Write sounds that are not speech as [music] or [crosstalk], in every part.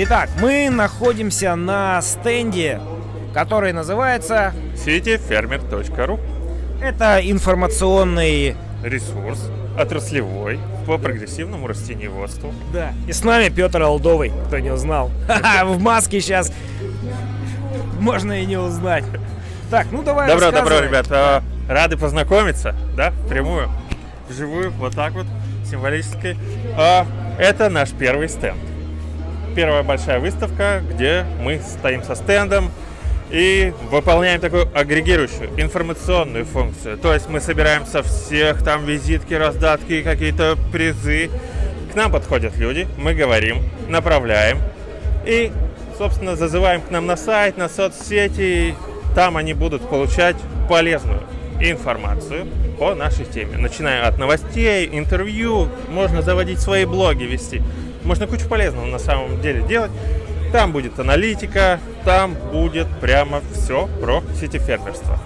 Итак, мы находимся на стенде, который называется cityfermer.ru Это информационный Ресурс отраслевой по прогрессивному растениеводству. Да. И с нами Петр Алдовый, кто не узнал. В маске сейчас можно и не узнать. Так, ну давай Добро, добро, рассказывай. ребята. Рады познакомиться, да, впрямую, вживую, вот так вот, символически. А, Это наш первый стенд. Первая большая выставка, где мы стоим со стендом и выполняем такую агрегирующую информационную функцию. То есть мы собираем со всех там визитки, раздатки, какие-то призы. К нам подходят люди, мы говорим, направляем и, собственно, зазываем к нам на сайт, на соцсети. Там они будут получать полезную информацию по нашей теме. Начиная от новостей, интервью, можно заводить свои блоги, вести. Можно кучу полезного на самом деле делать. Там будет аналитика, там будет прямо все про сетифермерство.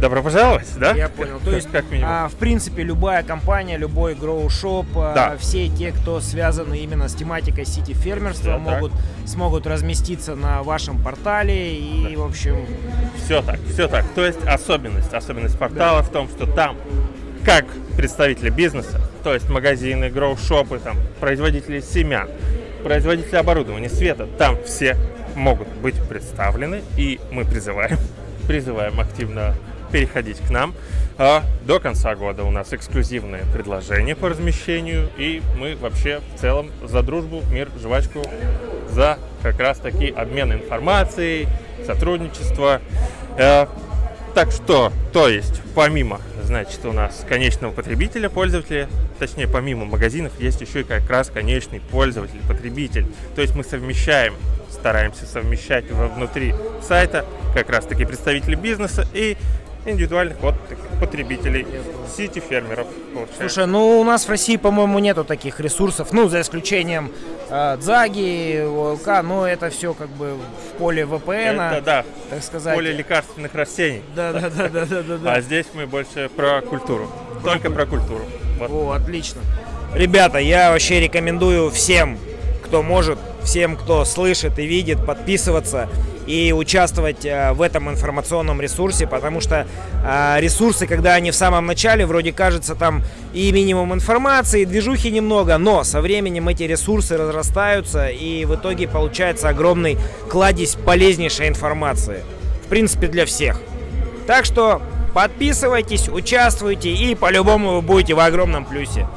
Добро пожаловать, да? Я понял. То есть, как минимум. а, в принципе, любая компания, любой гроу-шоп, а, Да. все те, кто связаны именно с тематикой сити фермерства, так. могут смогут разместиться на вашем портале и, в общем, Все так, все так. То есть особенность, особенность портала в том, что там, как представители бизнеса, то есть магазины, гроу-шопы, там, производители семян, производители оборудования, света, там все могут быть представлены, и мы призываем, [laughs] призываем активно переходить к нам. А до конца года у нас эксклюзивные предложения по размещению, и мы вообще в целом за дружбу, мир, жвачку, за как раз таки обмен информацией, сотрудничество. Так что, то есть, помимо, значит, у нас конечного потребителя, пользователя, точнее, помимо магазинов, есть еще и как раз конечный пользователь, потребитель. То есть мы совмещаем, стараемся совмещать внутри сайта как раз таки представителей бизнеса и индивидуальных вот потребителей, сети фермеров. получается. Слушай, ну у нас в России, по-моему, нету таких ресурсов, ну, за исключением э, Дзаги, ОЛК, но это все как бы в поле VPN, Это, да, так сказать. поле лекарственных растений. Да, да, да, да, да, да, да. А здесь мы больше про культуру. Только про культуру. Вот. О, отлично. Ребята, я вообще рекомендую всем, кто может, всем, кто слышит и видит, подписываться и участвовать э, в этом информационном ресурсе, потому что э, ресурсы, когда они в самом начале, вроде кажется там и минимум информации, и движухи немного, но со временем эти ресурсы разрастаются, и в итоге получается огромный кладезь полезнейшей информации. В принципе, для всех. Так что подписывайтесь, участвуйте, и по-любому вы будете в огромном плюсе.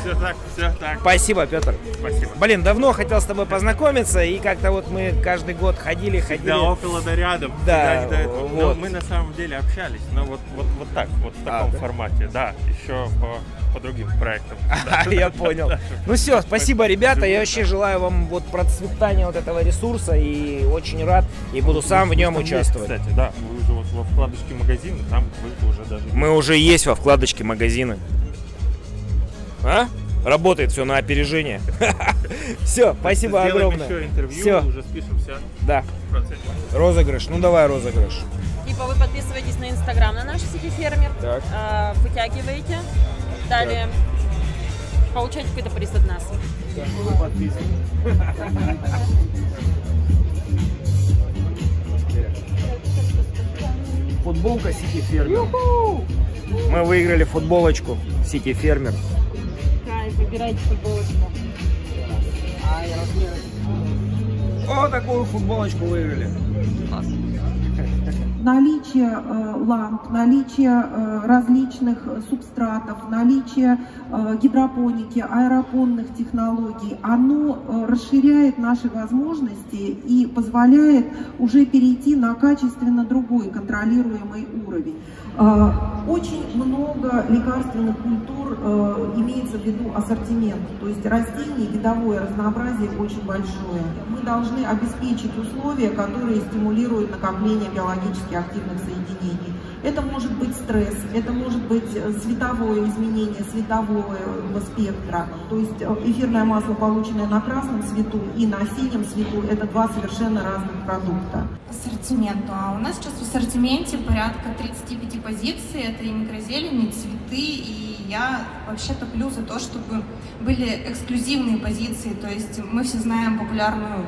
Все так, все так. Спасибо, Петр. Спасибо. Блин, давно хотел с тобой познакомиться, и как-то вот мы каждый год ходили, ходили. Да, около да рядом. Да, этого. Но вот. мы на самом деле общались, но вот, вот, вот так, вот в А, таком да? формате, да, еще по, по другим проектам. [laughs] А, я понял. Ну все, спасибо, ребята. Я вообще желаю вам вот процветания вот этого ресурса и очень рад и буду сам в нем участвовать. Кстати, да, во вкладочке магазина, там вы уже даже... Мы уже есть во вкладочке магазины. А? Работает все на опережение. [laughs] Все, спасибо огромное. еще интервью, Всё. уже спишемся Да, розыгрыш. Ну давай розыгрыш. Типа вы подписываетесь на Инстаграм на наш сети фермер, Так. а, вытягиваете, далее получаете какой-то приз от нас. [laughs] Футболка Сити Фермер. Мы выиграли футболочку Сити Фермер. Выбирайте футболочку. О, такую футболочку выиграли. Наличие э, ламп, наличие э, различных субстратов, наличие э, гидропоники, аэропонных технологий, оно расширяет наши возможности и позволяет уже перейти на качественно другой контролируемый уровень. Очень много лекарственных культур имеется в виду ассортимент, то есть растений, видовое разнообразие очень большое. Мы должны обеспечить условия, которые стимулируют накопление биологически активных соединений. Это может быть стресс, это может быть э, световое изменение светового спектра. То есть э, эфирное масло, полученное на красном свету и на синем свету, это два совершенно разных продукта. Ассортименту. А у нас сейчас в ассортименте порядка 35 позиций. Это и микрозелень, и цветы, и я вообще топлю за то, чтобы были эксклюзивные позиции. То есть мы все знаем популярную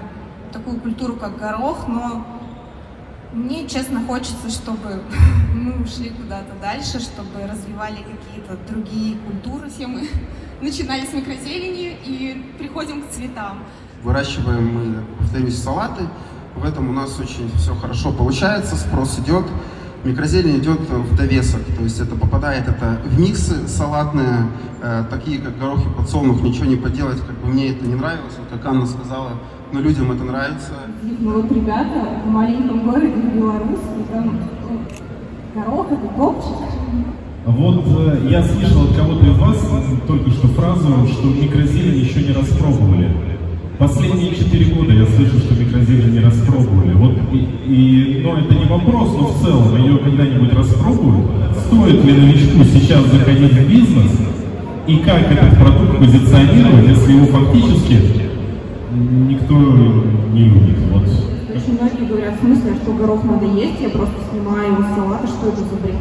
такую культуру, как горох, но мне, честно, хочется, чтобы [laughs] мы ушли куда-то дальше, чтобы развивали какие-то другие культуры. Все мы [laughs] начинали с микрозелени и приходим к цветам. Выращиваем мы, повторюсь, салаты. В этом у нас очень все хорошо получается, спрос идет. Микрозелень идет в довесок, то есть это попадает это в миксы салатные, э, такие как горохи подсолнух, ничего не поделать, как бы мне это не нравилось, вот как Анна сказала, но людям это нравится. Ну вот ребята в маленьком городе Беларусь, там горох это топчик. Вот э, я слышал от кого-то из вас только что фразу, что микрозелень еще не распробовали. Последние четыре года я слышу, что микрозелень не распробовали. Вот и, и, ну, это не вопрос, но в целом ее когда-нибудь распробуют. Стоит ли новичку сейчас заходить в бизнес и как этот продукт позиционировать, если его фактически никто не любит. Вот. Очень многие говорят в смысле, что горох надо есть, я просто снимаю его салата, что это за бред.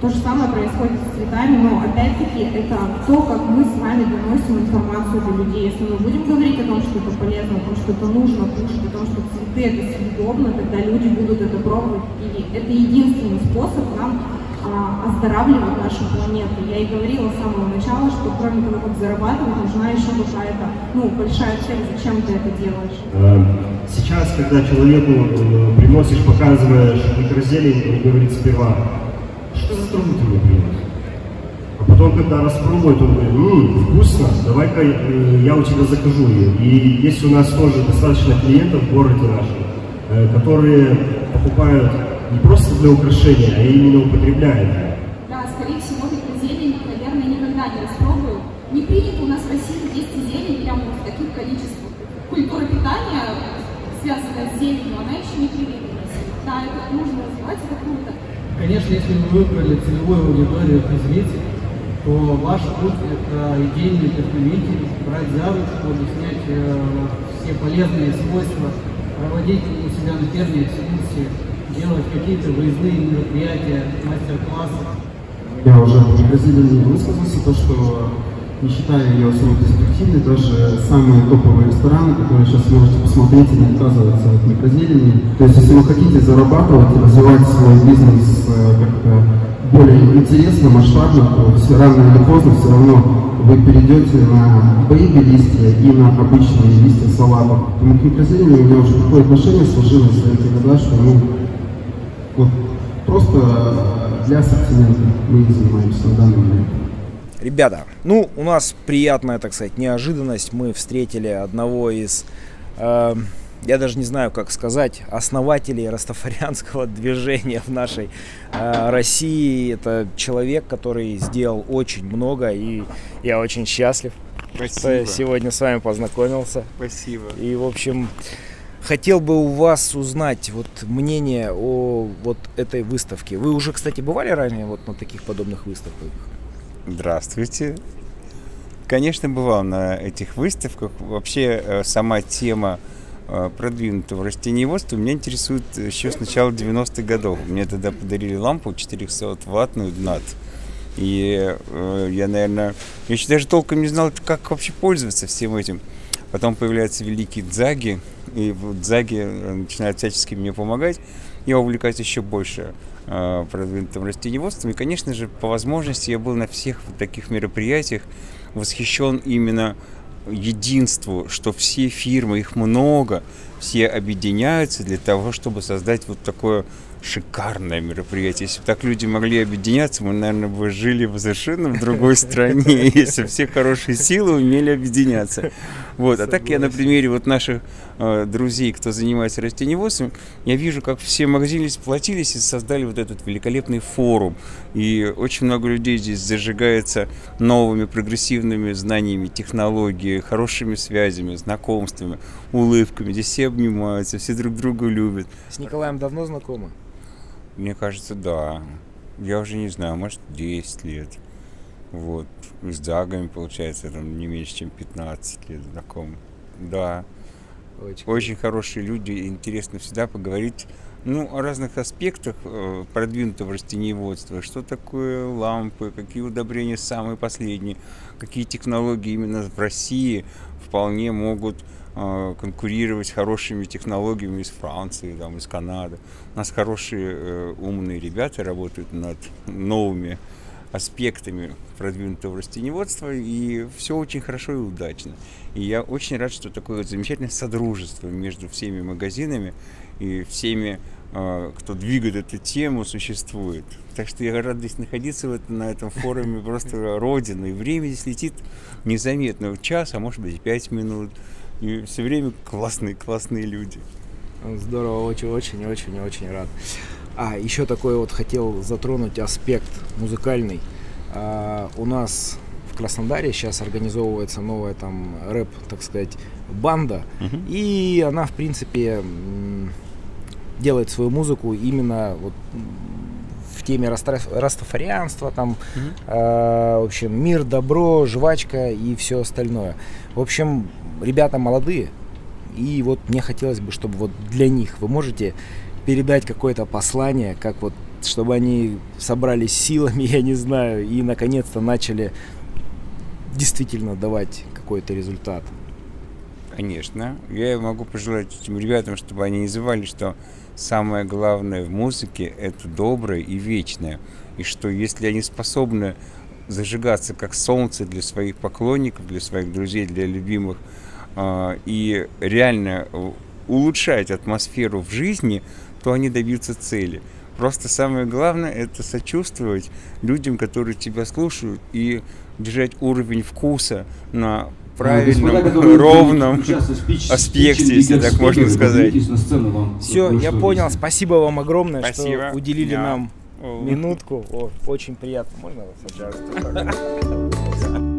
То же самое происходит с цветами, но опять-таки это то, как мы с вами доносим информацию до людей. Если мы будем говорить о том, что это полезно, о том, что это нужно кушать, о том, что цветы это съедобно, тогда люди будут это пробовать. И это единственный способ нам оздоравливать нашу планету. Я и говорила с самого начала, что кроме того, как зарабатывать, нужна еще какая-то ну, большая цель, зачем ты это делаешь. Э, сейчас, когда человеку э, приносишь, показываешь микрозелень, он говорит сперва, что за труд ты мне принес? А потом, когда распробует, он говорит, ммм, вкусно, давай-ка э, я у тебя закажу ее. И есть у нас тоже достаточно клиентов в городе нашем, которые покупают не просто для украшения, а именно употребляет. Да, скорее всего, зелень, наверное, никогда не распробую. Не принято у нас в России есть зелень прямо в таких количествах. Культура питания, связанная с зеленью, она еще не привита в России. Да, это нужно развивать, это круто. Конечно, если вы выбрали целевую аудиторию развития, то ваш путь – это идейный вдохновитель, брать за ручку, объяснять э, все полезные свойства, проводить у себя на ферме экскурсии, делать какие-то выездные мероприятия, мастер-классы. Я уже Бразилии высказался, то, что не считая ее особо перспективной, даже самые топовые рестораны, которые сейчас можете посмотреть, они отказываются от микрозелени. То есть, если вы хотите зарабатывать и развивать свой бизнес э, как-то более интересно, масштабно, то все рано или поздно все равно вы перейдете на бейби листья и на обычные листья салата. Поэтому к микрозелению у меня уже такое отношение сложилось за эти года, что ну, вот просто для ассортимента мы занимаемся в данный момент. Ребята, ну, у нас приятная, так сказать, неожиданность. Мы встретили одного из, э, я даже не знаю, как сказать, основателей растафарианского [laughs] движения в нашей э, России. Это человек, который сделал очень много, и я очень счастлив, Спасибо. что сегодня с вами познакомился. Спасибо. И, в общем, Хотел бы у вас узнать вот мнение о вот этой выставке. Вы уже, кстати, бывали ранее вот на таких подобных выставках? Здравствуйте. Конечно, бывал на этих выставках. Вообще э, сама тема э, продвинутого растениеводства меня интересует еще с начала 90-х годов. Мне тогда подарили лампу 400-ваттную ДНАТ. И э, я, наверное, я еще даже толком не знал, как вообще пользоваться всем этим. Потом появляется великий Дзаги, и Дзаги э, начинает всячески мне помогать. Я увлекаюсь еще больше э, продвинутым растениеводством. И, конечно же, по возможности я был на всех вот таких мероприятиях восхищен именно единству, что все фирмы, их много, все объединяются для того, чтобы создать вот такое шикарное мероприятие. Если бы так люди могли объединяться, мы, наверное, бы жили в совершенно в другой стране, [laughs] если все хорошие силы умели объединяться. Вот. А так я на примере вот наших э, друзей, кто занимается растениеводством, я вижу, как все магазины сплотились и создали вот этот великолепный форум. И очень много людей здесь зажигается новыми прогрессивными знаниями, технологиями, хорошими связями, знакомствами, улыбками. Здесь все обнимаются, все друг друга любят. С Николаем давно знакомы? Мне кажется, да. я уже не знаю, может 10 лет. Вот. С Дагами, получается, там не меньше, чем 15 лет знаком. Да. Очень, Очень хорошие люди, интересно всегда поговорить ну, о разных аспектах э, продвинутого растениеводства. Что такое лампы, какие удобрения самые последние, какие технологии именно в России вполне могут конкурировать с хорошими технологиями из Франции, там, из Канады. У нас хорошие э, умные ребята работают над новыми аспектами продвинутого растениеводства, и все очень хорошо и удачно. И я очень рад, что такое вот замечательное содружество между всеми магазинами и всеми, а, кто двигает эту тему, существует. Так что я рад здесь находиться вот на этом форуме [laughs] просто родины. И время здесь летит незаметно. Час, а может быть пять минут. И все время классные, классные люди. Здорово, очень-очень-очень-очень рад. А, еще такой вот хотел затронуть аспект музыкальный. А, у нас в Краснодаре сейчас организовывается новая там рэп, так сказать, банда. Uh-huh. И она, в принципе, делает свою музыку именно вот в теме растафарианства, там, uh-huh. э, в общем, мир, добро, жвачка и все остальное. В общем, ребята молодые, и вот мне хотелось бы, чтобы вот для них вы можете передать какое-то послание, как вот, чтобы они собрались силами, [laughs] я не знаю, и наконец-то начали действительно давать какой-то результат. Конечно. Я могу пожелать этим ребятам, чтобы они не забывали, что самое главное в музыке – это доброе и вечное. И что если они способны зажигаться как солнце для своих поклонников, для своих друзей, для любимых, и реально улучшать атмосферу в жизни, то они добьются цели. Просто самое главное это сочувствовать людям, которые тебя слушают, и держать уровень вкуса на правильном, Господа, ровном аспекте, если так можно сказать. Все, я понял. Спасибо вам огромное, Спасибо. что уделили нам минутку. О, очень приятно. Можно вас, пожалуйста?